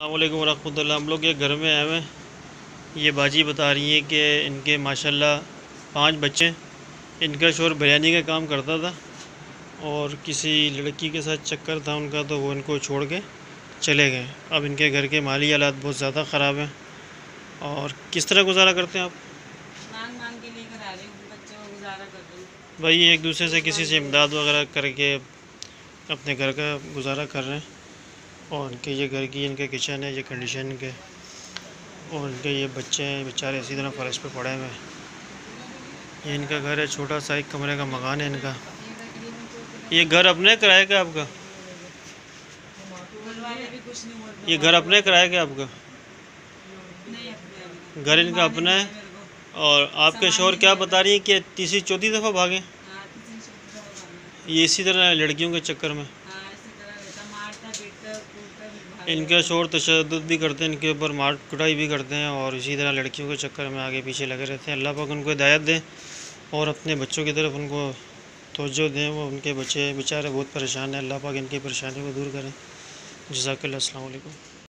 अल्लाम वरहमतुल्लाह। हम लोग ये घर में आए हुए ये बाजी बता रही हैं कि इनके माशाल्लाह पाँच बच्चे इनका शोर बिरयानी का काम करता था और किसी लड़की के साथ चक्कर था उनका तो वो इनको छोड़ के चले गए। अब इनके घर के माली हालात बहुत ज़्यादा ख़राब हैं। और किस तरह गुजारा करते हैं आप? मांग मांग के लेकर आ रही हूँ बच्चों को गुजारा कर रही हूँ। भाई एक दूसरे से किसी से इमदाद वगैरह करके अपने घर का गुजारा कर रहे हैं। और इनके ये घर की, इनके किचन है, ये कंडीशन के। और इनके ये बच्चे हैं, बेचारे इसी तरह फर्श पे पड़े हुए हैं। ये इनका घर है, छोटा सा एक कमरे का मकान है इनका। ये घर अपने किराए का आपका? ये घर अपने किराए का आपका? घर इनका अपना है? और आपके शोर क्या बता रही है कि तीसरी, चौथी दफ़ा भागे। ये इसी तरह लड़कियों के चक्कर में हाँ इसी तरह रहता मारता पीटता कूदता भी भाग इनका शोर तशद भी करते हैं, इनके ऊपर मार कुटाई भी करते हैं और इसी तरह लड़कियों के चक्कर में आगे पीछे लगे रहते हैं। अल्लाह पाक उनको हिदायत दें और अपने बच्चों की तरफ़ उनको तोज्जो दें, वो उनके बच्चे, बेचारे बहुत परेशान हैं। अल्लाह पाक इनकी परेशानी को दूर करें। जजाकल्ला वालेकुम।